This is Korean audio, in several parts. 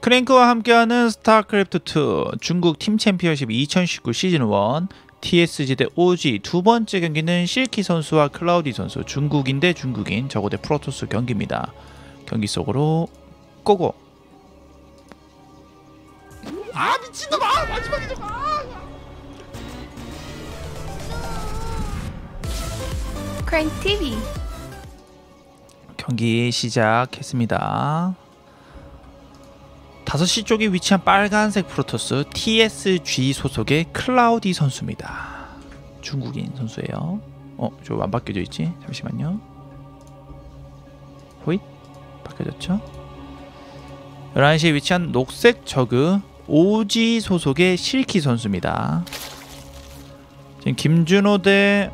크랭크와 함께하는 스타크래프트2 중국 팀 챔피언십 2019 시즌 1 TSG 대 OG 두 번째 경기는 실키 선수와 클라우디 선수 중국인 대 중국인 저거 대 프로토스 경기입니다. 경기 속으로 고고. 아 미친놈아 마지막에 좀 아! Crank TV. 경기 시작했습니다. 5시 쪽에 위치한 빨간색 프로토스 TSG 소속의 클라우디 선수입니다. 중국인 선수예요. 어, 저 안 바뀌어져 있지? 잠시만요. 호잇 바뀌어졌죠? 11시에 위치한 녹색 저그 오지 소속의 실키 선수입니다. 지금 김준호 대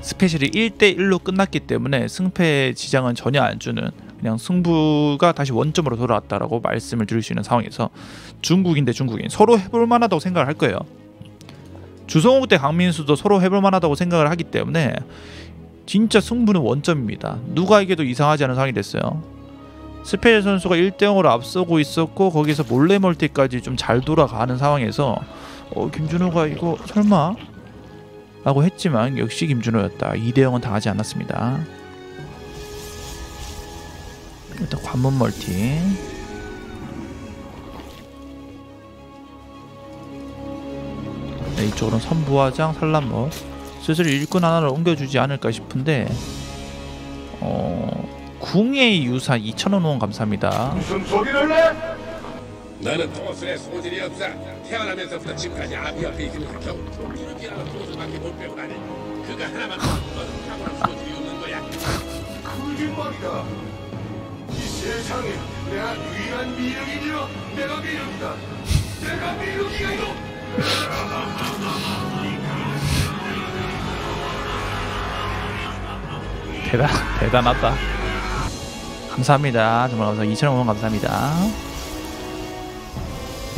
스페셜이 1대1로 끝났기 때문에 승패 지장은 전혀 안 주는 그냥 승부가 다시 원점으로 돌아왔다라고 말씀을 드릴 수 있는 상황에서 중국인 대 중국인 서로 해볼 만하다고 생각을 할 거예요. 주성욱 대 강민수도 서로 해볼 만하다고 생각을 하기 때문에 진짜 승부는 원점입니다. 누가 이겨도 이상하지 않은 상황이 됐어요. 스페셜 선수가 1대0으로 앞서고 있었고 거기서 몰래 멀티까지 좀 잘 돌아가는 상황에서 어, 김준호가 이거 설마 라고 했지만 역시 김준호였다. 2대0은 당하지 않았습니다. 일단 관문 멀티 네, 이쪽으로는 선부화장 산란모 슬슬 일꾼 하나를 옮겨주지 않을까 싶은데 어... 궁의 유사 2,000원 후원 감사합니다. 무슨 소리를 내? 나는 토스의 소질이 없어. 태어나면서부터 지금까지 아비 앞에 있으면서 겨우 이렇게라도 토스밖에 못 배우다니. 그거 하나만 너는 탁월한 소질이 없는 거야. 그게 말이다. 이 세상에 내가 유일한 미력이냐? 내가 미력이다. 내가 미력이가 이거. 대단 대단하다. 감사합니다. 정말 감사. 2,000원 후원 감사합니다.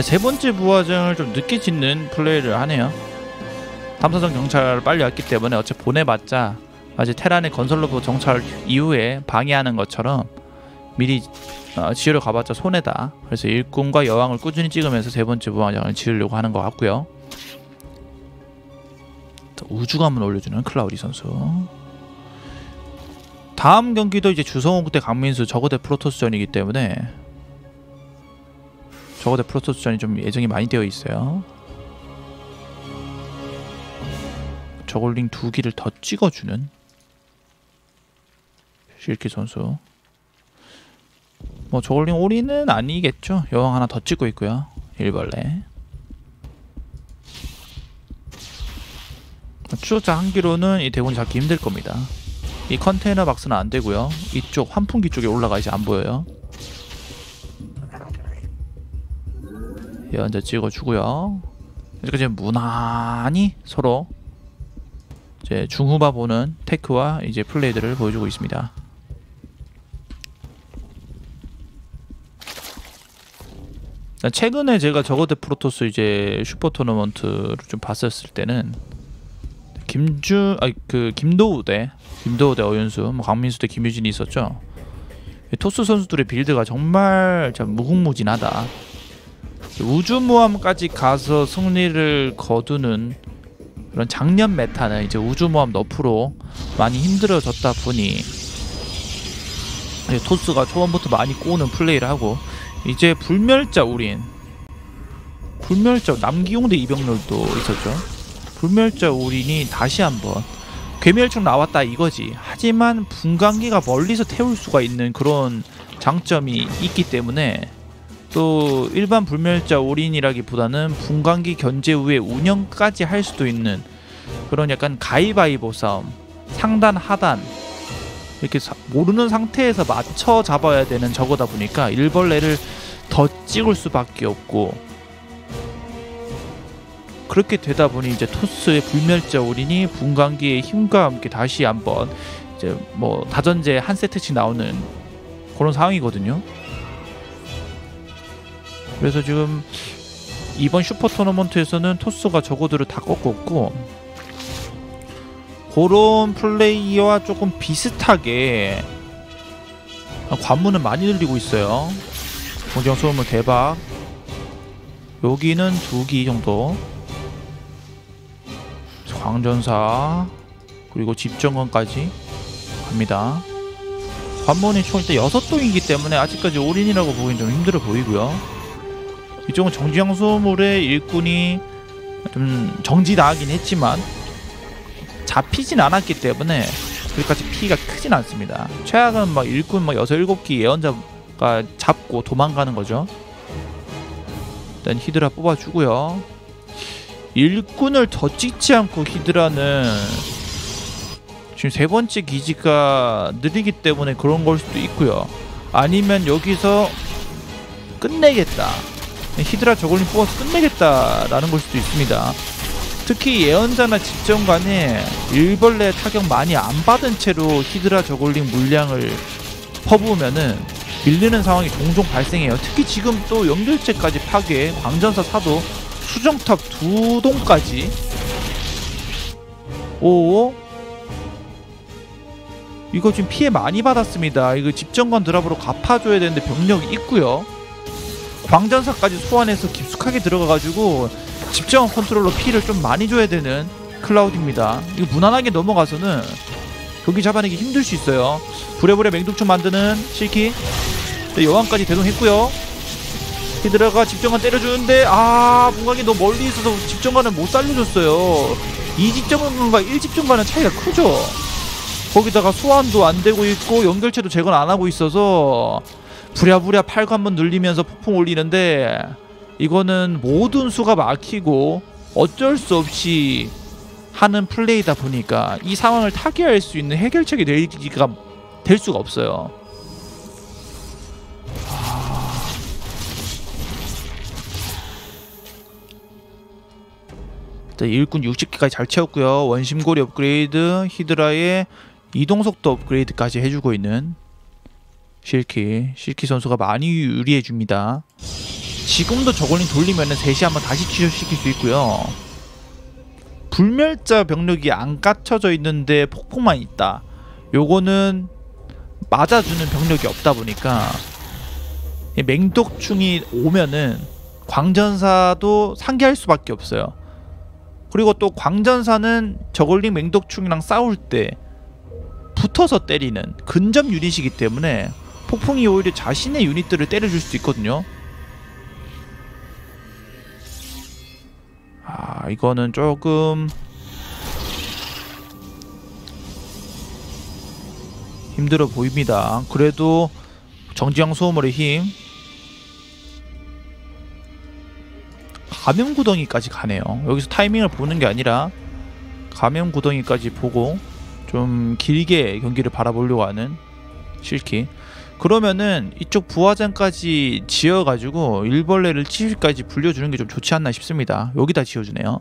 세 번째 부화장을 좀 늦게 짓는 플레이를 하네요. 탐사정 경찰 빨리 왔기 때문에 어차피 보내봤자 아직 테란의 건설로브 정찰 이후에 방해하는 것처럼 미리 어, 지으러 가봤자 손해다. 그래서 일꾼과 여왕을 꾸준히 찍으면서 세 번째 부화장을 지으려고 하는 것 같고요. 또 우주감을 올려주는 클라우디 선수. 다음 경기도 이제 주성욱 대 강민수 저거 대 프로토스전이기 때문에 저거 대 프로토스전이 좀 예정이 많이 되어 있어요. 저글링 두 기를 더 찍어주는 실키 선수. 뭐 저글링 올인은 아니겠죠. 여왕 하나 더 찍고 있고요. 일벌레. 추적자 한 기로는 이 대군이 잡기 힘들 겁니다. 이 컨테이너 박스는 안 되고요. 이쪽 환풍기 쪽에 올라가 이제 안 보여요. 연자 찍어주고요. 이렇게 이제 무난히 서로 이제 중후바 보는 테크와 이제 플레이들을 보여주고 있습니다. 최근에 제가 저거 대 프로토스 이제 슈퍼 토너먼트를 좀 봤었을 때는 김주 아그 김도우 대 김도우 대 어윤수 뭐 강민수 대 김유진이 있었죠. 토스 선수들의 빌드가 정말 참 무궁무진하다. 우주모함까지 가서 승리를 거두는 그런 작년 메타는 이제 우주모함 너프로 많이 힘들어졌다 보니 토스가 초반부터 많이 꼬는 플레이를 하고 이제 불멸자 우린 불멸자 남기용 대 이병렬도 있었죠. 불멸자 우린이 다시 한번 괴멸충 나왔다 이거지. 하지만 분광기가 멀리서 태울 수가 있는 그런 장점이 있기 때문에 또 일반 불멸자 올인이라기보다는 분광기 견제 후에 운영까지 할 수도 있는 그런 약간 가위바위보 싸움 상단 하단 이렇게 사, 모르는 상태에서 맞춰 잡아야 되는 저거다 보니까 일벌레를 더 찍을 수밖에 없고 그렇게 되다 보니 이제 토스의 불멸자 올인이 분광기의 힘과 함께 다시 한번 이제 뭐 다전제 한 세트씩 나오는 그런 상황이거든요. 그래서 지금 이번 슈퍼 토너먼트에서는 토스가 저그들을 다 꺾었고 그런 플레이와 조금 비슷하게 아, 관문은 많이 늘리고 있어요. 공정 소음물 대박. 여기는 두 기 정도. 광전사 그리고 집정관까지 갑니다. 관문이 총 일단 여섯 동이기 때문에 아직까지 올인이라고 보기엔 좀 힘들어 보이고요. 이쪽은 정지형 소물의 일꾼이 좀 정지당하긴 했지만 잡히진 않았기 때문에 그렇게까지 피해가 크진 않습니다. 최악은 막 일꾼 막 여섯 일곱 기 예언자가 잡고 도망가는 거죠. 일단 히드라 뽑아주고요. 일꾼을 더 찍지 않고 히드라는 지금 세 번째 기지가 느리기 때문에 그런 걸 수도 있고요. 아니면 여기서 끝내겠다. 히드라 저걸링 뽑아서 끝내겠다라는 걸 수도 있습니다. 특히 예언자나 집정관에 일벌레 타격 많이 안 받은 채로 히드라 저글링 물량을 퍼부으면은 밀리는 상황이 종종 발생해요. 특히 지금 또 연결체까지 파괴, 광전사 사도, 수정탑 두 동까지. 오. 이거 지금 피해 많이 받았습니다. 이거 집정관 드랍으로 갚아줘야 되는데 병력이 있고요. 광전사까지 소환해서 깊숙하게 들어가가지고 집정 컨트롤로 피해를 좀 많이 줘야 되는 클라우드입니다. 이거 무난하게 넘어가서는 경기 잡아내기 힘들 수 있어요. 부랴부랴 맹독충 만드는 실키 네, 여왕까지 대동했고요. 히드라가 집정관 때려주는데 아 문광이 너무 멀리 있어서 집정관을 못 살려줬어요. 이 집정관과 1 집정관은 차이가 크죠. 거기다가 소환도 안 되고 있고 연결체도 제거는 안 하고 있어서 부랴부랴 팔고 한번 늘리면서 폭풍 올리는데 이거는 모든 수가 막히고 어쩔 수 없이 하는 플레이다 보니까 이 상황을 타개할 수 있는 해결책이 되기가 될 수가 없어요. 아. 일단 일꾼 60기까지 잘 채웠고요. 원심고리 업그레이드, 히드라의 이동속도 업그레이드까지 해주고 있는 실키. 실키 선수가 많이 유리해 줍니다. 지금도 저걸링 돌리면은 3시 한번 다시 취소시킬 수 있고요. 불멸자 병력이 안 갖춰져 있는데 폭풍만 있다. 요거는 맞아주는 병력이 없다 보니까 이 맹독충이 오면은 광전사도 상기할 수밖에 없어요. 그리고 또 광전사는 저걸링 맹독충이랑 싸울 때 붙어서 때리는 근접 유닛이기 때문에 폭풍이 오히려 자신의 유닛들을 때려줄 수 있거든요. 아 이거는 조금 힘들어 보입니다. 그래도 정지영 소음물의 힘 감염 구덩이까지 가네요. 여기서 타이밍을 보는 게 아니라 감염 구덩이까지 보고 좀 길게 경기를 바라보려고 하는 실키. 그러면은 이쪽 부화장까지 지어가지고 일벌레를 70까지 불려주는 게 좀 좋지 않나 싶습니다. 여기다 지어주네요.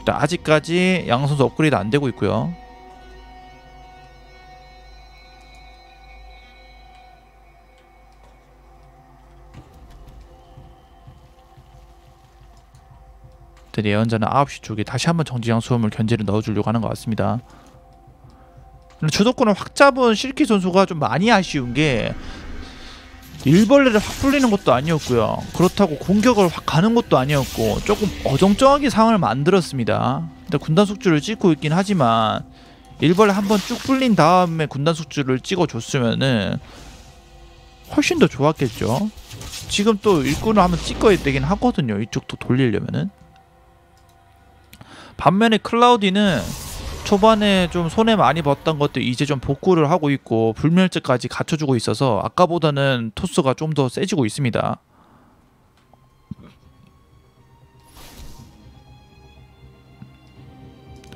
일단 아직까지 양 선수 업그레이드 안 되고 있고요. 예언자는 9시 쪽에 다시 한번 정지양 수험을 견제를 넣어주려고 하는 것 같습니다. 주도권을 확 잡은 실키 선수가 좀 많이 아쉬운 게 일벌레를 확 풀리는 것도 아니었고요. 그렇다고 공격을 확 가는 것도 아니었고 조금 어정쩡하게 상황을 만들었습니다. 일단 군단 숙주를 찍고 있긴 하지만 일벌레 한번 쭉 풀린 다음에 군단 숙주를 찍어줬으면은 훨씬 더 좋았겠죠. 지금 또 일꾼을 한번 찍어야 되긴 하거든요. 이쪽도 돌리려면은. 반면에 클라우디는 초반에 좀 손해 많이 봤던 것도 이제 좀 복구를 하고 있고 불멸제까지 갖춰주고 있어서 아까보다는 토스가 좀 더 세지고 있습니다.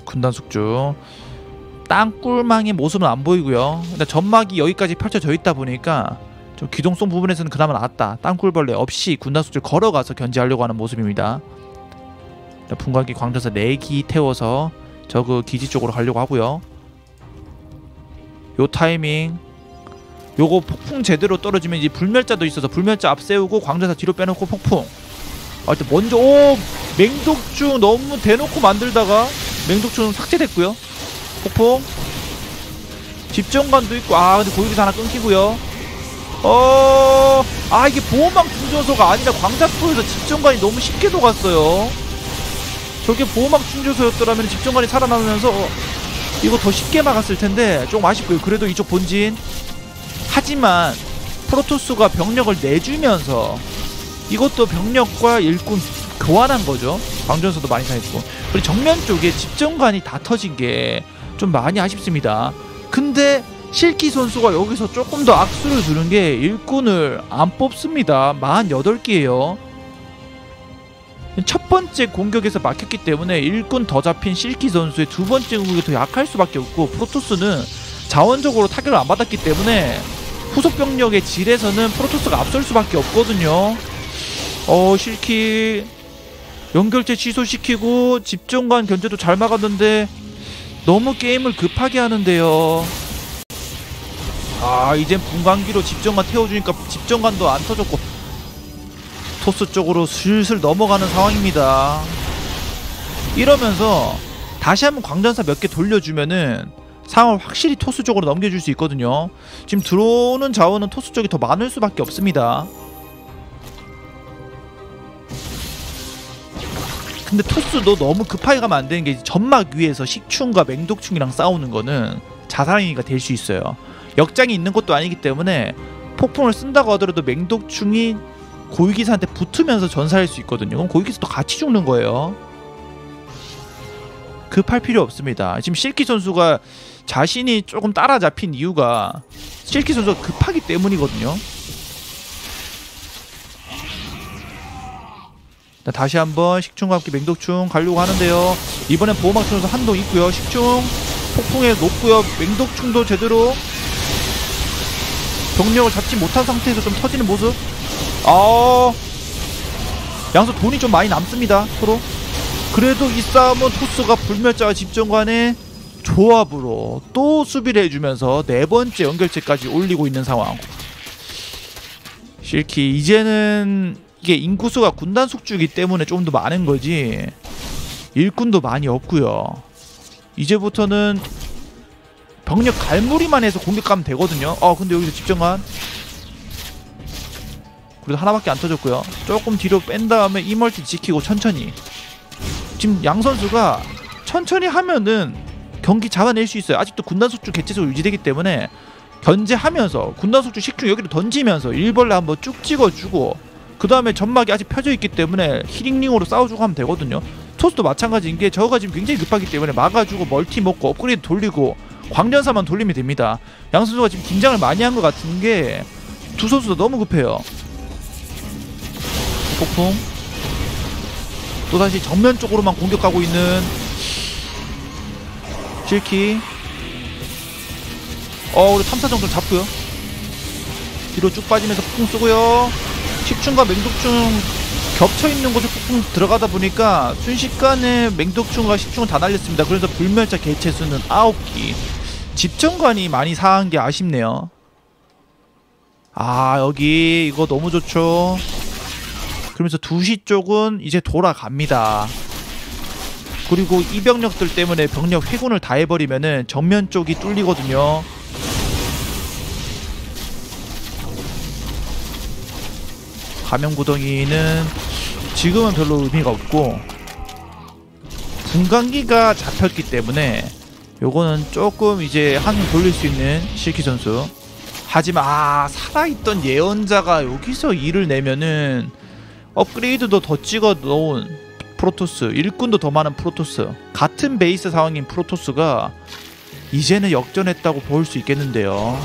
군단 숙주 땅굴망의 모습은 안 보이고요. 근데 점막이 여기까지 펼쳐져 있다 보니까 좀 기동성 부분에서는 그나마 낫다. 땅굴벌레 없이 군단 숙주 걸어가서 견제하려고 하는 모습입니다. 분광기 광전사 4기 태워서 저그 기지 쪽으로 가려고 하고요. 요 타이밍. 요거 폭풍 제대로 떨어지면 이제 불멸자도 있어서 불멸자 앞세우고 광전사 뒤로 빼놓고 폭풍. 아 일단 먼저 오! 맹독주 너무 대놓고 만들다가 맹독주는 삭제됐고요. 폭풍. 집정관도 있고 아 근데 고위기사 하나 끊기고요. 어... 아 이게 보호막 충전소가 아니라 광자포에서 집정관이 너무 쉽게 녹았어요 저게 보호막 충전소였더라면 집정관이 살아남으면서 이거 더 쉽게 막았을 텐데 좀 아쉽고요. 그래도 이쪽 본진. 하지만 프로토스가 병력을 내주면서 이것도 병력과 일꾼 교환한 거죠. 광전소도 많이 사했고. 그리고 정면 쪽에 집정관이 다 터진 게 좀 많이 아쉽습니다. 근데 실키 선수가 여기서 조금 더 악수를 두는 게 일꾼을 안 뽑습니다. 48개예요. 첫 번째 공격에서 막혔기 때문에 일꾼 더 잡힌 실키 선수의 두 번째 공격이 더 약할 수밖에 없고 프로토스는 자원적으로 타격을 안 받았기 때문에 후속 병력의 질에서는 프로토스가 앞설 수밖에 없거든요. 어 실키 연결체 취소시키고 집중관 견제도 잘 막았는데 너무 게임을 급하게 하는데요. 아 이젠 분광기로 집정관 태워주니까 집정관도 안 터졌고 토스 쪽으로 슬슬 넘어가는 상황입니다. 이러면서 다시 한번 광전사 몇 개 돌려주면은 상황을 확실히 토스 쪽으로 넘겨줄 수 있거든요. 지금 들어오는 자원은 토스 쪽이 더 많을 수밖에 없습니다. 근데 토스도 너무 급하게 가면 안 되는 게 점막 위에서 식충과 맹독충이랑 싸우는 거는 자살행위가 될 수 있어요. 역장이 있는 것도 아니기 때문에 폭풍을 쓴다고 하더라도 맹독충이 고위기사한테 붙으면서 전사할 수 있거든요. 그럼 고위기사도 같이 죽는 거예요. 급할 필요 없습니다. 지금 실키 선수가 자신이 조금 따라잡힌 이유가 실키 선수가 급하기 때문이거든요. 자, 다시 한번 식충과 함께 맹독충 가려고 하는데요. 이번엔 보호막 선수 한동 있고요. 식충 폭풍에 높고요. 맹독충도 제대로 병력을 잡지 못한 상태에서 좀 터지는 모습. 아, 양수 돈이 좀 많이 남습니다. 서로. 그래도 이 싸움은 토스가 불멸자와 집정관의 조합으로 또 수비를 해주면서 네 번째 연결체까지 올리고 있는 상황. 실키 이제는 이게 인구수가 군단 숙주기 때문에 좀 더 많은 거지 일꾼도 많이 없고요. 이제부터는 병력 갈무리만 해서 공격하면 되거든요. 어 근데 여기서 집정관 그래도 하나밖에 안 터졌고요. 조금 뒤로 뺀 다음에 이 멀티 지키고 천천히 지금 양 선수가 천천히 하면은 경기 잡아낼 수 있어요. 아직도 군단 숙주 개체수 유지되기 때문에 견제하면서 군단 숙주 식충 여기로 던지면서 일벌레 한번 쭉 찍어주고 그 다음에 점막이 아직 펴져 있기 때문에 히링링으로 싸워주고 하면 되거든요. 토스도 마찬가지인 게 저가 지금 굉장히 급하기 때문에 막아주고 멀티 먹고 업그레이드 돌리고 광전사만 돌리면 됩니다. 양 선수가 지금 긴장을 많이 한 것 같은 게 두 선수도 너무 급해요. 폭풍 또 다시 정면 쪽으로만 공격하고 있는 실키 어 우리 탐사정 좀 잡고요 뒤로 쭉 빠지면서 폭풍 쓰고요 식충과 맹독충 겹쳐 있는 곳에 폭풍 들어가다 보니까 순식간에 맹독충과 식충을 다 날렸습니다. 그래서 불멸자 개체 수는 9기. 집정관이 많이 상한 게 아쉽네요. 아 여기 이거 너무 좋죠. 그러면서 2시 쪽은 이제 돌아갑니다. 그리고 이 병력들 때문에 병력 회군을 다 해버리면은 정면 쪽이 뚫리거든요. 가면구덩이는 지금은 별로 의미가 없고 분광기가 잡혔기 때문에 요거는 조금 이제 한숨 돌릴 수 있는 실키 선수 하지만 아 살아있던 예언자가 여기서 일을 내면은 업그레이드도 더 찍어 놓은 프로토스 일꾼도 더 많은 프로토스 같은 베이스 상황인 프로토스가 이제는 역전했다고 볼 수 있겠는데요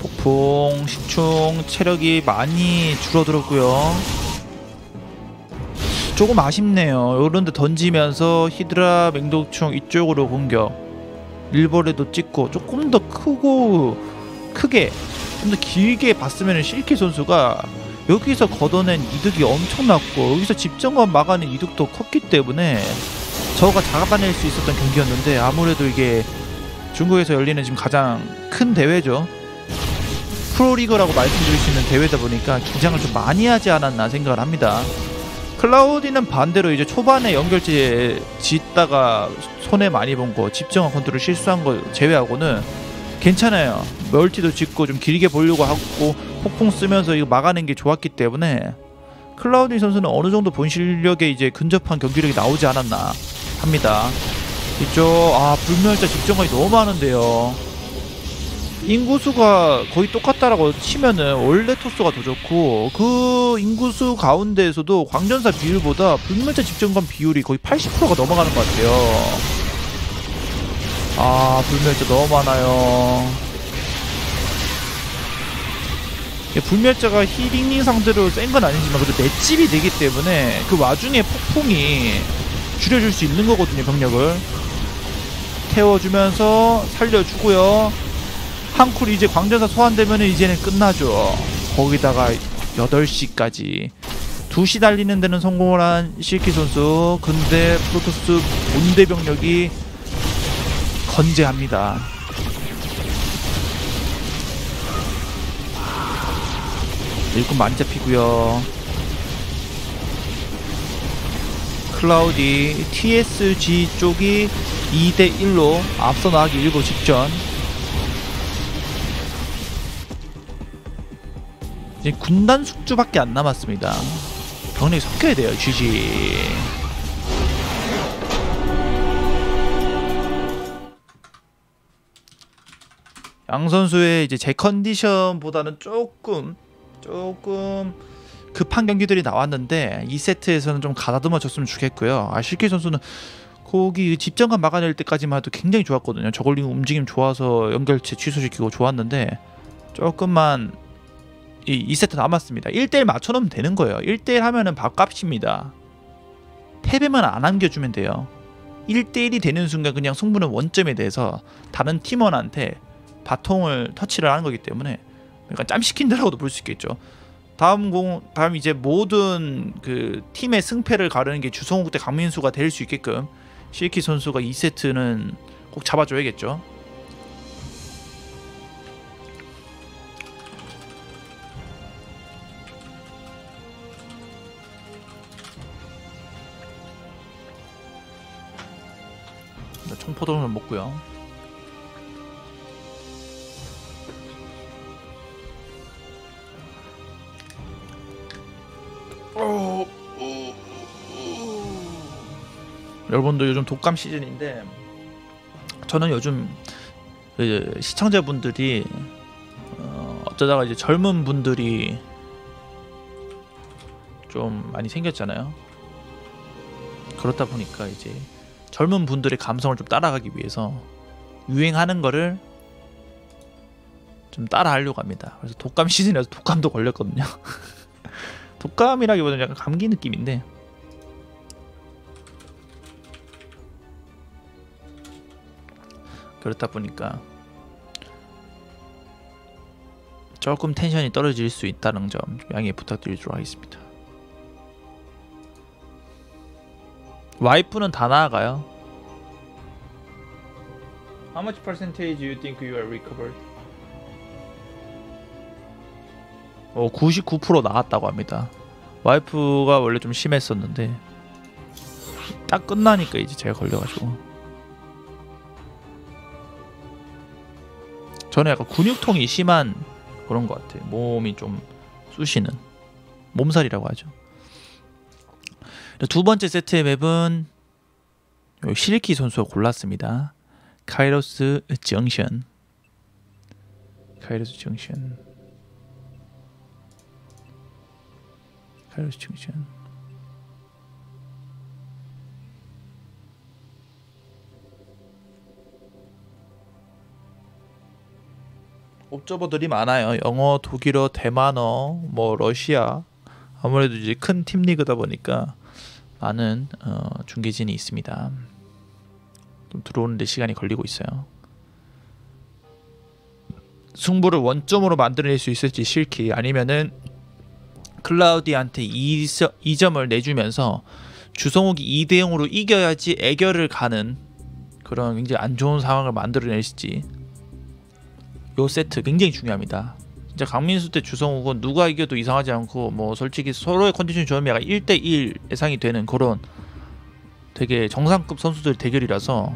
폭풍, 식충 체력이 많이 줄어들었고요. 조금 아쉽네요. 요런데 던지면서 히드라 맹독충 이쪽으로 공격. 일벌에도 찍고 조금 더 크고 크게 좀 더 길게 봤으면 실키 선수가 여기서 걷어낸 이득이 엄청났고 여기서 집정관 막아낸 이득도 컸기 때문에 저가 잡아낼 수 있었던 경기였는데 아무래도 이게 중국에서 열리는 지금 가장 큰 대회죠. 프로리그라고 말씀드릴 수 있는 대회다 보니까 긴장을 좀 많이 하지 않았나 생각을 합니다. 클라우디는 반대로 이제 초반에 연결체 짓다가 손해 많이 본 거 집정관 컨트롤 실수한 거 제외하고는 괜찮아요. 멀티도 짓고 좀 길게 보려고 하고 폭풍 쓰면서 이거 막아낸 게 좋았기 때문에 클라우디 선수는 어느 정도 본 실력에 이제 근접한 경기력이 나오지 않았나 합니다. 이쪽 아 불멸자 집정관이 너무 많은데요. 인구수가 거의 똑같다라고 치면은 원래 토스가 더 좋고 그 인구수 가운데에서도 광전사 비율보다 불멸자 집정관 비율이 거의 80%가 넘어가는 것 같아요. 아 불멸자 너무 많아요. 불멸자가 힐링 상대로 센 건 아니지만 그래도 맷집이 되기 때문에 그 와중에 폭풍이 줄여줄 수 있는 거거든요 병력을 태워주면서 살려주고요 한쿨 이제 광전사 소환되면 이제는 끝나죠. 거기다가 8시까지 2시 달리는 데는 성공을 한 실키 선수. 근데 프로토스 본대 병력이 건재합니다. 일꾼 많이 잡히고요. 클라우디 TSG 쪽이 2대 1로 앞서 나가기 일보 직전 이제 군단 숙주밖에 안 남았습니다 병력이 섞여야 돼요 GG 양 선수의 이제 제 컨디션보다는 조금 조금 급한 경기들이 나왔는데 이 세트에서는 좀 가다듬어 줬으면 좋겠고요. 아 실키 선수는 거기 집정관 막아낼 때까지만 해도 굉장히 좋았거든요. 저걸링 움직임 좋아서 연결체 취소시키고 좋았는데 조금만 이, 2세트 남았습니다. 1대1 맞춰놓으면 되는 거예요. 1대1 하면은 밥값입니다. 패배만 안 안겨주면 돼요. 1대1이 되는 순간 그냥 승부는 원점에 대해서 다른 팀원한테 바통을 터치를 하는 거기 때문에 그러니까 짬 시킨다라고도 볼 수 있겠죠. 다음 공 다음 이제 모든 그 팀의 승패를 가르는 게 주성욱 대 강민수가 될 수 있게끔 실키 선수가 2세트는 꼭 잡아줘야겠죠. 청포도를 먹고요. 여러분도 요즘 독감 시즌인데 저는 요즘 그 시청자분들이 어, 어쩌다가 이제 젊은 분들이 좀 많이 생겼잖아요. 그렇다 보니까 이제 젊은 분들의 감성을 좀 따라가기 위해서 유행하는 거를 좀 따라하려고 합니다. 그래서 독감 시즌이라서 독감도 걸렸거든요. 독감이라기보다는 약간 감기 느낌인데 그렇다 보니까 조금 텐션이 떨어질 수 있다는 점 양해 부탁드리도록 하겠습니다. 와이프는 다 나아가요. How much percentage you think you are recovered? 어, 99% 나았다고 합니다. 와이프가 원래 좀 심했었는데 딱 끝나니까 이제 제가 걸려가지고 저는 약간 근육통이 심한 그런 것 같아요. 몸이 좀 쑤시는 몸살이라고 하죠. 두 번째 세트의 맵은 실키 선수가 골랐습니다. 카이로스 정션. 카이로스 정션. 카이로스 정션. 옵저버들이 많아요. 영어, 독일어, 대만어, 뭐 러시아 아무래도 이제 큰 팀 리그다 보니까 많은 어, 중계진이 있습니다. 좀 들어오는데 시간이 걸리고 있어요. 승부를 원점으로 만들어낼 수 있을지 실키 아니면은 클라우디한테 2점, 2점을 내주면서 주성욱이 2대 0으로 이겨야지 애결을 가는 그런 굉장히 안 좋은 상황을 만들어낼지 요 세트 굉장히 중요합니다. 이제 강민수 대 주성욱은 누가 이겨도 이상하지 않고 뭐 솔직히 서로의 컨디션 좋으면 약간 1대1 예상이 되는 그런 되게 정상급 선수들 대결이라서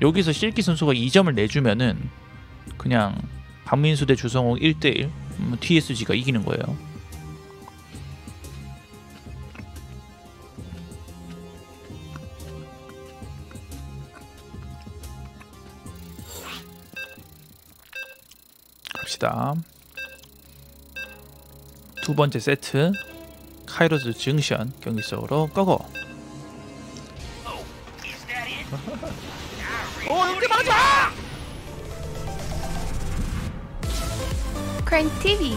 여기서 실기 선수가 2점을 내주면은 그냥 강민수 대 주성욱 1대1 음, TSG가 이기는 거예요. 갑시다. 두 번째 세트 카이로스 증션 경기 속으로 꺼고. Crane TV.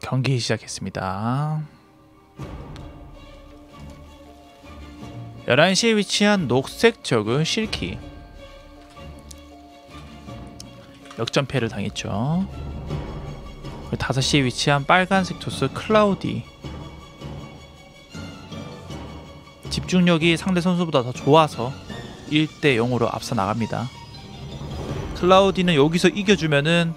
경기 시작했습니다. 11시에 위치한 녹색 적은 실키 역전패를 당했죠. 5시에 위치한 빨간색 토스 클라우디 집중력이 상대 선수보다 더 좋아서 1대 0으로 앞서 나갑니다. 클라우디는 여기서 이겨주면은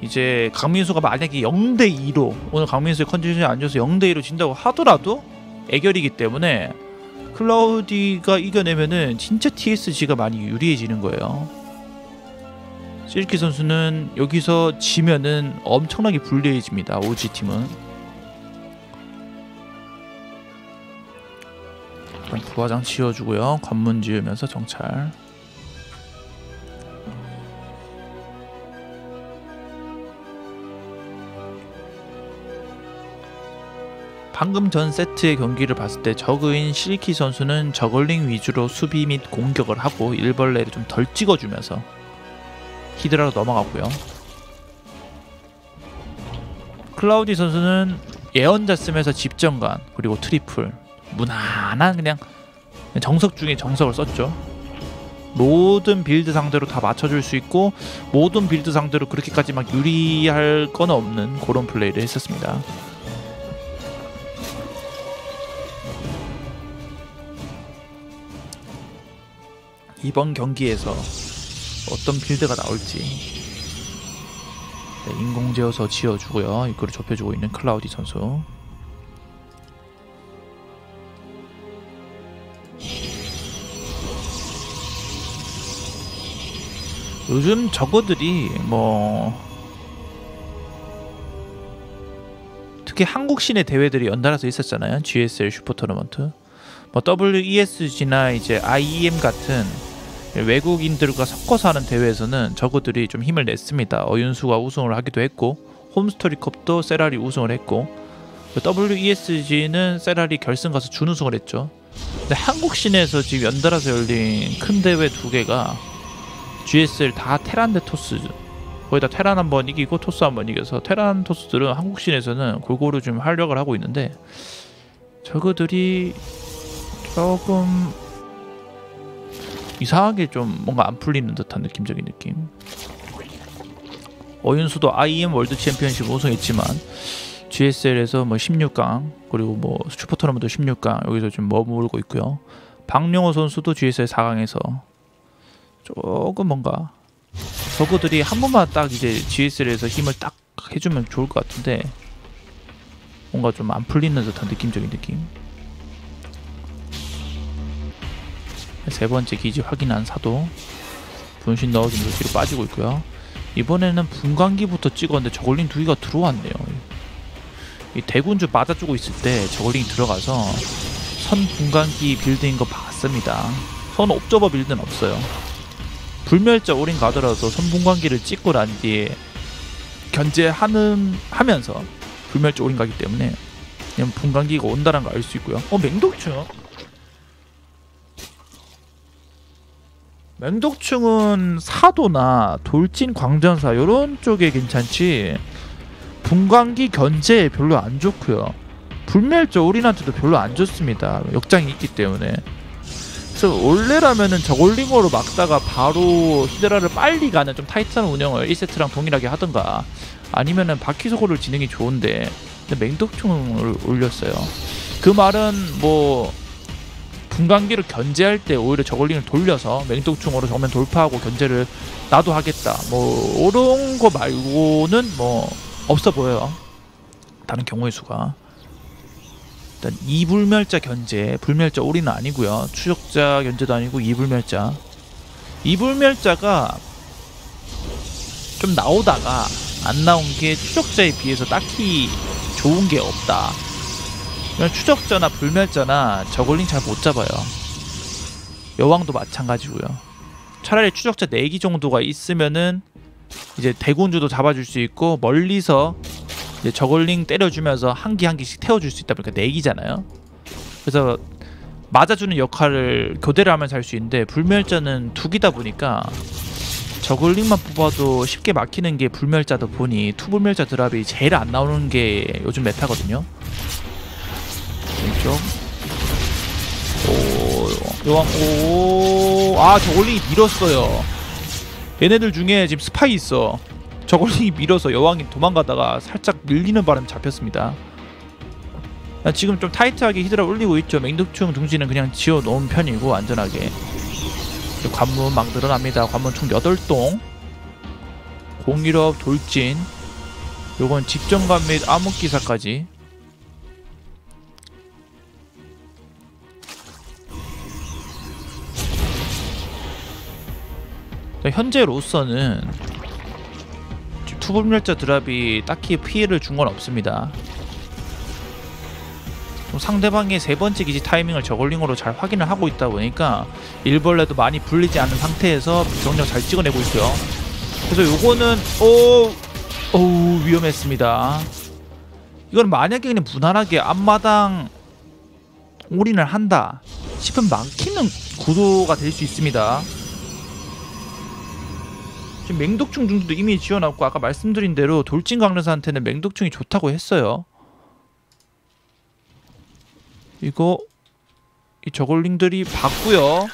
이제 강민수가 만약에 0대 2로 오늘 강민수의 컨디션이 안 좋아서 0대 2로 진다고 하더라도 애결이기 때문에 클라우디가 이겨내면은 진짜 TSG가 많이 유리해지는 거예요. 실키 선수는 여기서 지면은 엄청나게 불리해집니다. 오지 팀은. 부화장 지어주고요. 관문 지으면서 정찰. 방금 전 세트의 경기를 봤을 때 저그인 실키 선수는 저글링 위주로 수비 및 공격을 하고 일벌레를 좀 덜 찍어주면서 히드라로 넘어갔고요. 클라우디 선수는 예언자 쓰면서 집정관 그리고 트리플 무난한 그냥 정석 중에 정석을 썼죠. 모든 build 상대로 다 맞춰줄 수 있고 모든 build 상대로 그렇게까지 막 유리할 건 없는 그런 플레이를 했었습니다. 이번 경기에서 어떤 build가 나올지 네, 인공 제어서 지어주고요. 이거를 좁혀주고 있는 클라우디 선수. 요즘 저거들이 뭐 특히 한국 시내 대회들이 연달아서 있었잖아요. GSL 슈퍼 토너먼트. 뭐 WESG나 이제 IEM 같은 외국인들과 섞어서 하는 대회에서는 저거들이 좀 힘을 냈습니다. 어윤수가 우승을 하기도 했고 홈스토리컵도 세라리 우승을 했고 WESG는 세라리 결승 가서 준우승을 했죠. 근데 한국 시내에서 지금 연달아서 열린 큰 대회 두 개가 GSL 다 테란 대 토스 거의 다 테란 한 번 이기고 토스 한 번 이겨서 테란 토스들은 한국 시내에서는 골고루 좀 활력을 하고 있는데 저거들이 조금 이상하게 좀 뭔가 안 풀리는 듯한 느낌적인 느낌. 어윤수도 IEM 월드 챔피언십 우승했지만 GSL에서 뭐 16강 그리고 뭐 슈퍼 토너먼트 16강 여기서 좀 머무르고 있고요. 박령우 선수도 GSL 4강에서 조금 뭔가 저그들이 한 번만 딱 이제 GSL에서 힘을 딱 해주면 좋을 것 같은데 뭔가 좀 안 풀리는 듯한 느낌적인 느낌. 세 번째 기지 확인한 사도 분신 넣어주면서 뒤로 빠지고 있고요. 이번에는 분광기부터 찍었는데 저걸링 두 개가 들어왔네요. 이 대군주 맞아주고 있을 때 저걸링이 들어가서 선 분광기 빌드인 거 봤습니다. 선 옵저버 빌드는 없어요. 불멸자 올인 가더라도 선 분광기를 찍고 난 뒤에 견제하는 하면서 불멸자 올인 가기 때문에 그냥 분광기가 온다는 걸 알 수 있고요. 어 맹독충 맹독충은 사도나 돌진 광전사 이런 쪽에 괜찮지. 분광기 견제 별로 안 좋고요. 불멸자 올인한테도 별로 안 좋습니다. 역장이 있기 때문에. 그래서 원래라면은 저골링으로 막다가 바로 히드라를 빨리 가는 좀 타이트한 운영을 1세트랑 동일하게 하던가 아니면은 바퀴소고를 진행이 좋은데. 맹독충을 올렸어요. 그 말은 뭐 분광기를 견제할 때 오히려 저글링을 돌려서 맹독충으로 정면 돌파하고 견제를 나도 하겠다. 뭐 이런 거 말고는 뭐 없어 보여요. 다른 경우의 수가. 일단 이불멸자 견제, 불멸자 올인은 아니고요. 추적자 견제도 아니고 이불멸자. 이불멸자가 좀 나오다가 안 나온 게 추적자에 비해서 딱히 좋은 게 없다. 추적자나 불멸자나 저글링 잘 못 잡아요. 여왕도 마찬가지고요. 차라리 추적자 4기 정도가 있으면은 이제 대군주도 잡아줄 수 있고 멀리서 저글링 때려주면서 한 기 한 기씩 태워줄 수 있다 보니까 4기잖아요. 그래서 맞아주는 역할을 교대를 하면서 할 수 있는데 불멸자는 두 기다 보니까 저글링만 뽑아도 쉽게 막히는 게 불멸자다 보니 투불멸자 드랍이 제일 안 나오는 게 요즘 메타거든요. 왼쪽 오 여왕 오 아 저글링이 밀었어요. 얘네들 중에 지금 스파이 있어. 저글링이 밀어서 여왕이 도망가다가 살짝 밀리는 바람에 잡혔습니다. 아, 지금 좀 타이트하게 히드라 올리고 있죠. 맹독충 둥지는 그냥 지어 놓은 편이고 안전하게. 관문 막 늘어납니다. 관문 총 8동. 공일업 돌진. 요건 집정관 및 암흑기사까지. 현재로서는 투불멸자 드랍이 딱히 피해를 준 건 없습니다. 좀 상대방의 세 번째 기지 타이밍을 저글링으로 잘 확인을 하고 있다 보니까 일벌레도 많이 불리지 않은 상태에서 병력 잘 찍어내고 있고요. 그래서 요거는 오, 오 위험했습니다. 이건 만약에 그냥 무난하게 앞마당 올인을 한다 싶으면 막히는 구도가 될 수 있습니다. 지금 맹독충 중도 이미 지어놨고 아까 말씀드린 대로 돌진 강르사한테는 맹독충이 좋다고 했어요. 이거 이 저글링들이 봤고요.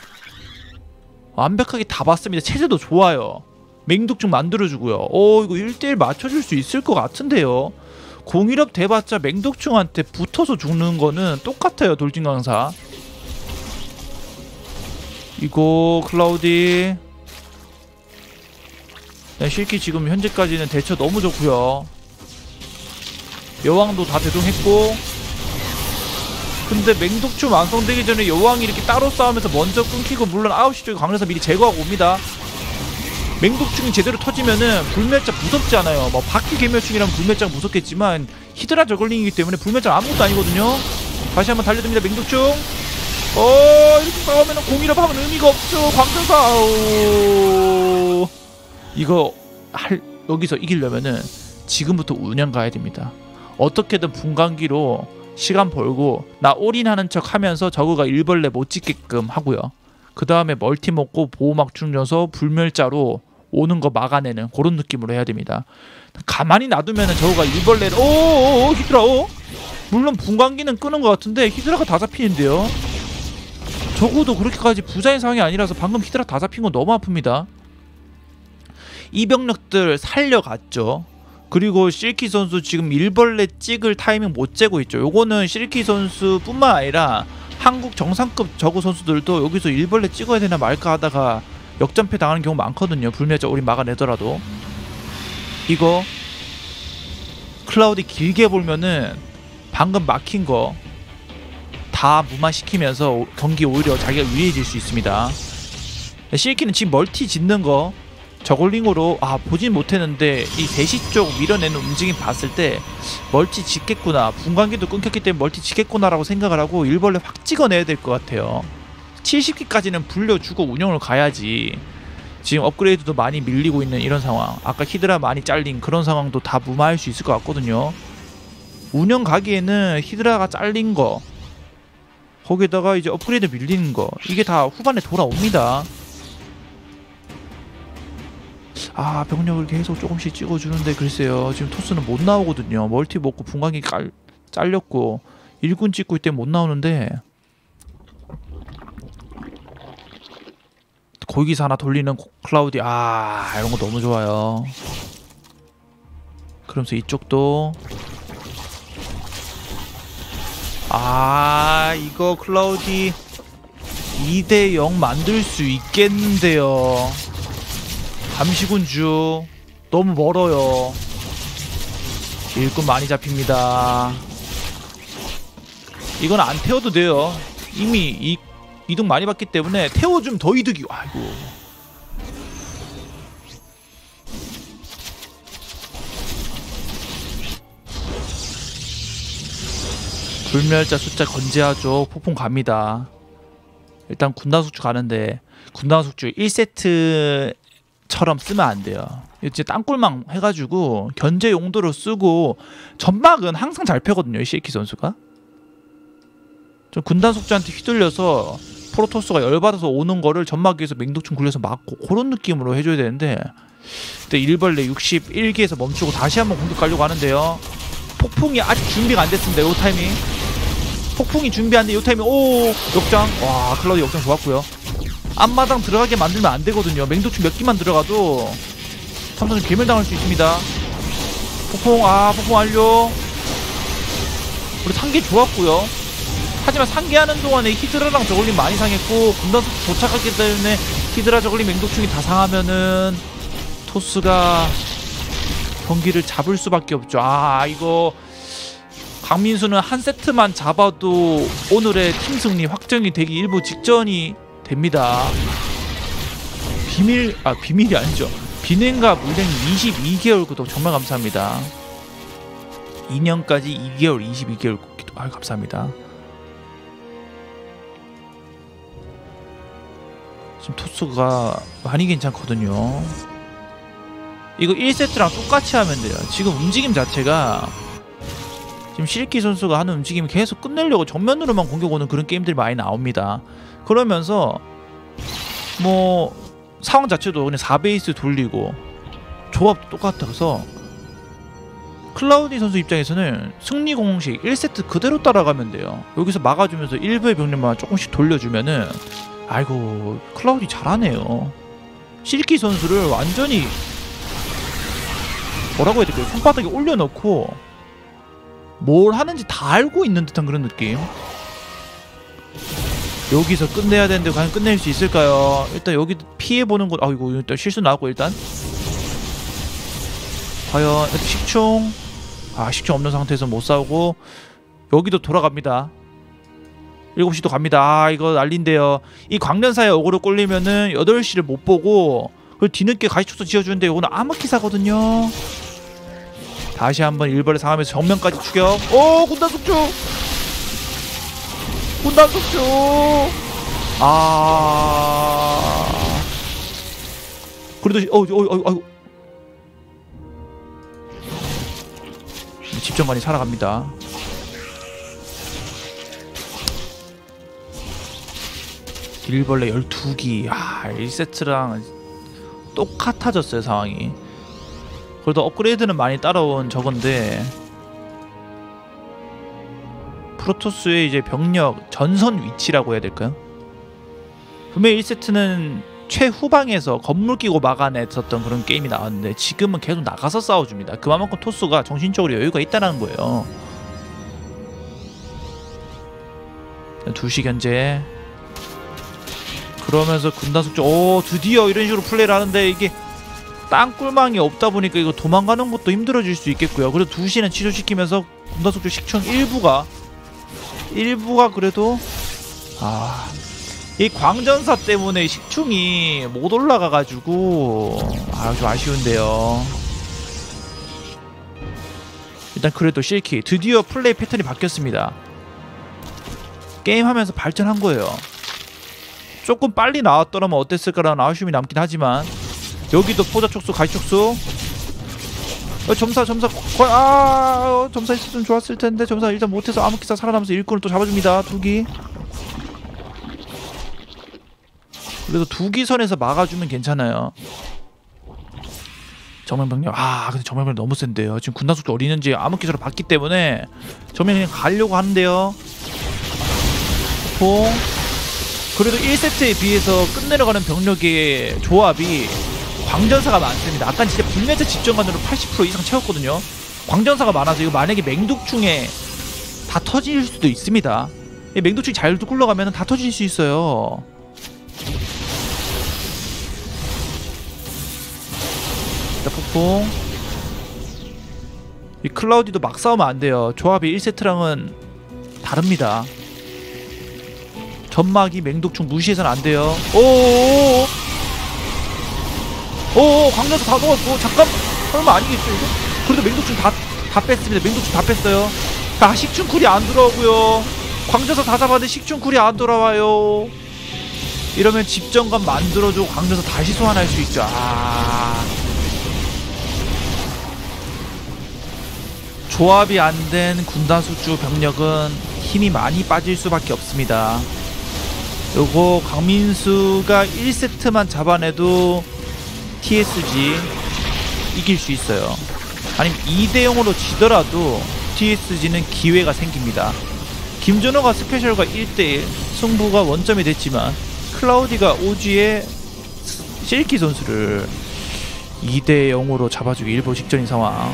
완벽하게 다 봤습니다. 체제도 좋아요. 맹독충 만들어주고요. 오 이거 1대1 맞춰줄 수 있을 것 같은데요. 공일업 대봤자 맹독충한테 붙어서 죽는 거는 똑같아요. 돌진 강사. 이거 클라우디 네, 실키 지금 현재까지는 대처 너무 좋고요. 여왕도 다 대동했고 근데 맹독충 완성되기 전에 여왕이 이렇게 따로 싸우면서 먼저 끊기고 물론 9시 쪽에 강렬사 미리 제거하고 옵니다. 맹독충이 제대로 터지면은 불멸자 무섭지 않아요. 뭐 바퀴 개멸충이라면 불멸자가 무섭겠지만 히드라 저글링이기 때문에 불멸자 아무것도 아니거든요. 다시 한번 달려듭니다. 맹독충. 어 이렇게 싸우면은 공이라 하면 의미가 없죠. 광전사. 아우. 이거 할 여기서 이기려면은 지금부터 운영 가야 됩니다. 어떻게든 분광기로 시간 벌고 나 올인하는 척 하면서 저그가 일벌레 못 찍게끔 하고요. 그 다음에 멀티 먹고 보호막 충전서 불멸자로 오는 거 막아내는 그런 느낌으로 해야 됩니다. 가만히 놔두면은 저거가 일벌레를 오오오 히드라 오 물론 분광기는 끄는 것 같은데 히드라가 다 잡히는데요. 적어도 그렇게까지 부자인 상황이 아니라서 방금 히드라 다 잡힌 건 너무 아픕니다. 이 병력들 살려갔죠. 그리고 실키 선수 지금 일벌레 찍을 타이밍 못 재고 있죠. 요거는 실키 선수뿐만 아니라 한국 정상급 저구 선수들도 여기서 일벌레 찍어야 되나 말까 하다가 역전패 당하는 경우 많거든요. 불멸자 우리 막아내더라도 이거 클라우디 길게 보면은 방금 막힌 거 다 무마시키면서 경기 오히려 자기가 유리해질 수 있습니다. 실키는 지금 멀티 짓는 거 저글링으로 아 보진 못했는데 이 대시 쪽 밀어내는 움직임 봤을 때 멀티 짓겠구나. 분광기도 끊겼기 때문에 멀티 짓겠구나 라고 생각을 하고 일벌레 확 찍어내야 될 것 같아요. 70기까지는 불려주고 운영을 가야지. 지금 업그레이드도 많이 밀리고 있는 이런 상황. 아까 히드라 많이 잘린 그런 상황도 다 무마할 수 있을 것 같거든요. 운영 가기에는 히드라가 잘린 거 거기에다가 이제 업그레이드 밀리는 거 이게 다 후반에 돌아옵니다 아 병력을 계속 조금씩 찍어주는데 글쎄요 지금 토스는 못 나오거든요. 멀티 먹고 분광기 깔, 잘렸고 일군 찍고 있을 때못 나오는데. 고기사 하나 돌리는 고- 클라우디 아 이런 거 너무 좋아요. 그러면서 이쪽도. 아 이거 클라우디 2대 0 만들 수 있겠는데요. 감시군주 너무 멀어요. 일꾼 많이 잡힙니다. 이건 안 태워도 돼요. 이미 이, 이득 많이 받기 때문에 태워주면 더 이득이. 아이고. 불멸자 숫자 건재하죠. 폭풍 갑니다. 일단 군단 숙주 가는데 군단 숙주 1세트 처럼 쓰면 안 돼요. 이제 땅굴망 해가지고 견제 용도로 쓰고 점막은 항상 잘 펴거든요. 이 실키 선수가. 좀 군단 숙주한테 휘둘려서 프로토스가 열받아서 오는 거를 점막 위에서 맹독충 굴려서 막고 그런 느낌으로 해줘야 되는데 그때 일벌레 61기에서 멈추고 다시 한번 공격 가려고 하는데요. 폭풍이 아직 준비가 안 됐습니다. 요 타이밍. 폭풍이 준비 안 돼 요 타이밍 오 역장 와 클라우디 역장 좋았고요. 앞마당 들어가게 만들면 안 되거든요. 맹독충 몇 기만 들어가도 삼성은 괴멸당할 수 있습니다. 폭풍 아 폭풍 완료. 우리 상계 좋았고요. 하지만 상계하는 동안에 히드라랑 저글링 많이 상했고 군단수 도착했기 때문에 히드라 저글링 맹독충이 다 상하면은 토스가 경기를 잡을 수밖에 없죠. 아 이거 강민수는 한 세트만 잡아도 오늘의 팀 승리 확정이 되기 일부 직전이 됩니다. 비밀 아 비밀이 아니죠. 비냉과 물냉 22개월 구독 정말 감사합니다. 2년까지 2개월 22개월 구독 아 감사합니다. 지금 토스가 많이 괜찮거든요. 이거 1세트랑 똑같이 하면 돼요. 지금 움직임 자체가 지금 실키 선수가 하는 움직임이 계속 끝내려고 정면으로만 공격 오는 그런 게임들이 많이 나옵니다. 그러면서 뭐 상황 자체도 그냥 4베이스 돌리고 조합도 똑같아서 클라우디 선수 입장에서는 승리 공식 1세트 그대로 따라가면 돼요. 여기서 막아주면서 일부의 병력만 조금씩 돌려주면은 아이고 클라우디 잘하네요. 실키 선수를 완전히 뭐라고 해야 될까요? 손바닥에 올려놓고 뭘 하는지 다 알고 있는 듯한 그런 느낌. 여기서 끝내야 되는데 과연 끝낼 수 있을까요? 일단 여기 피해 보는 것. 아이고 일단 실수 나왔고 일단. 과연 식충. 아 식충 없는 상태에서 못 싸우고 여기도 돌아갑니다. 7시도 갑니다. 아 이거 난린데요. 이 광련사에 어그로 꼴리면은 8시를 못 보고 그 뒤늦게 가시축소 지어주는데 이거는 암흑기사거든요. 다시 한번 일벌을 상하면서 정면까지 추격. 오 군단 숙주. 군단 숙주. 아. 그래도 어, 어, 어, 어. 집정관이 살아갑니다. 일벌레 12기. 아, 1세트랑 똑같아졌어요, 상황이. 그래도 업그레이드는 많이 따라온 저건데 프로토스의 이제 병력 전선 위치라고 해야 될까요? 분명히 1세트는 최후방에서 건물 끼고 막아냈었던 그런 게임이 나왔는데 지금은 계속 나가서 싸워줍니다. 그만큼 토스가 정신적으로 여유가 있다는 거예요. 2시 견제 그러면서 군단 숙제 오 드디어 이런 식으로 플레이를 하는데 이게 땅굴망이 없다 보니까 이거 도망가는 것도 힘들어질 수 있겠고요. 그래도 2시는 취소시키면서 군단 숙제 식충 일부가 일부가 그래도 아. 이 광전사 때문에 식충이 못 올라가가지고 아좀 아쉬운데요. 일단 그래도 실키 드디어 플레이 패턴이 바뀌었습니다. 게임하면서 발전한 거예요. 조금 빨리 나왔더라면 어땠을까라는 아쉬움이 남긴 하지만 여기도 포자 촉수 가시 촉수 어, 점사 점사. 아 어, 점사 있었으면 좋았을 텐데 점사 일단 못해서 암흑기사 살아남아서 일꾼을 또 잡아줍니다 두기. 그래도 두기 선에서 막아주면 괜찮아요. 정면병력. 아 근데 정면병력 너무 센데요. 지금 군단 속도 어리는지 암흑기사로 봤기 때문에 정면 그냥 가려고 하는데요. 폭 그래도 1세트에 비해서 끝내려가는 병력의 조합이 광전사가 많습니다. 아까 진짜 불멸자 집정관으로 80% 이상 채웠거든요. 광전사가 많아서 이거 만약에 맹독충에 다 터질 수도 있습니다. 이 맹독충이 잘 굴러가면 다 터질 수 있어요. 일단 폭풍. 이 클라우디도 막 싸우면 안 돼요. 조합이 1세트랑은 다릅니다. 점막이 맹독충 무시해서는 안 돼요. 오오오오. 오, 광자수 다 넣었고 잠깐 설마 아니겠죠 이거? 그래도 맹독충 다 다 뺐습니다. 맹독충 다 뺐어요. 아 식충 쿨이 안 들어오고요. 광자수 다 잡았는데 식충 쿨이 안 돌아와요. 이러면 집정관 만들어주고 광자수 다시 소환할 수 있죠. 아. 조합이 안 된 군단 수주 병력은 힘이 많이 빠질 수밖에 없습니다. 요거 강민수가 1세트만 잡아내도 TSG 이길 수 있어요. 아니면 2대 0으로 지더라도 TSG는 기회가 생깁니다. 김준호가 스페셜과 1대1 승부가 원점이 됐지만 클라우디가 오지의 실키 선수를 2대 0으로 잡아주기 일보 직전인 상황.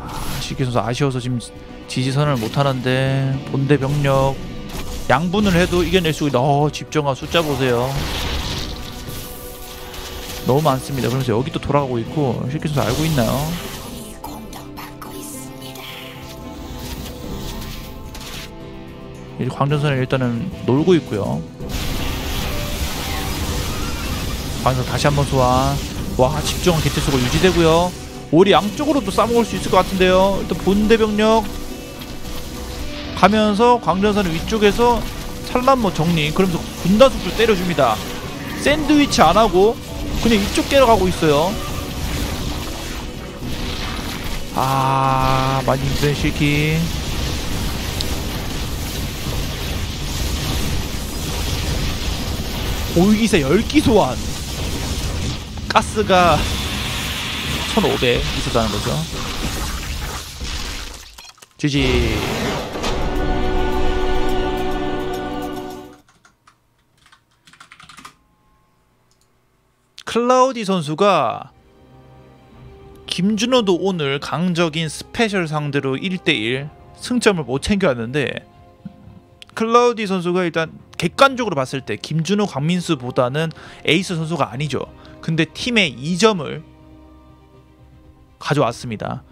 아, 실키 선수 아쉬워서 지금 지지선을 못 하는데 본대 병력 양분을 해도 이겨낼 수 있다. 어, 집정아 숫자 보세요. 너무 많습니다. 그러면서 여기 또 돌아가고 있고 실키 선수 알고 있나요? 이 광전선을 일단은 놀고 있고요. 광전 다시 한번 소환. 와 집중은 개체수가 유지되고요. 오리 양쪽으로도 싸먹을 수 있을 것 같은데요. 일단 본대 병력 가면서 광전선을 위쪽에서 찬란모 정리. 그러면서 군단속도 때려줍니다. 샌드위치 안 하고 그냥 이쪽 깨러 가고 있어요. 아 많이 힘든 실키. 오이기세 10기 소환 가스가 1500 있었다는 거죠 GG 클라우디 선수가 김준호도 오늘 강적인 스페셜 상대로 1대1 승점을 못 챙겨왔는데 클라우디 선수가 일단 객관적으로 봤을 때 김준호, 강민수보다는 에이스 선수가 아니죠. 근데 팀의 2점을 가져왔습니다.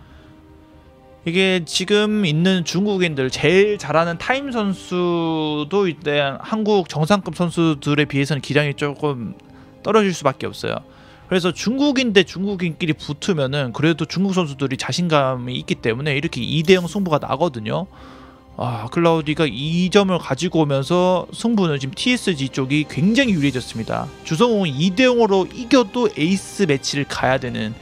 이게 지금 있는 중국인들 제일 잘하는 타임 선수도 일단 한국 정상급 선수들에 비해서는 기량이 조금 떨어질 수밖에 없어요. 그래서 중국인 대 중국인끼리 붙으면은 그래도 중국 선수들이 자신감이 있기 때문에 이렇게 2대0 승부가 나거든요. 아, 클라우디가 2점을 가지고 오면서 승부는 지금 TSG 쪽이 굉장히 유리해졌습니다. 주성욱은 2대 0으로 이겨도 에이스 매치를 가야 되는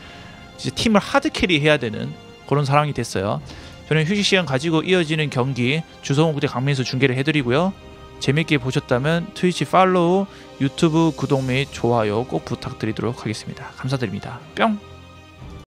팀을 hard carry 해야 되는 그런 상황이 됐어요. 저는 휴식 시간 가지고 이어지는 경기 주성욱 대 강민수 중계를 해드리고요. 재밌게 보셨다면 트위치 팔로우, 유튜브 구독 및 좋아요 꼭 부탁드리도록 하겠습니다. 감사드립니다. 뿅!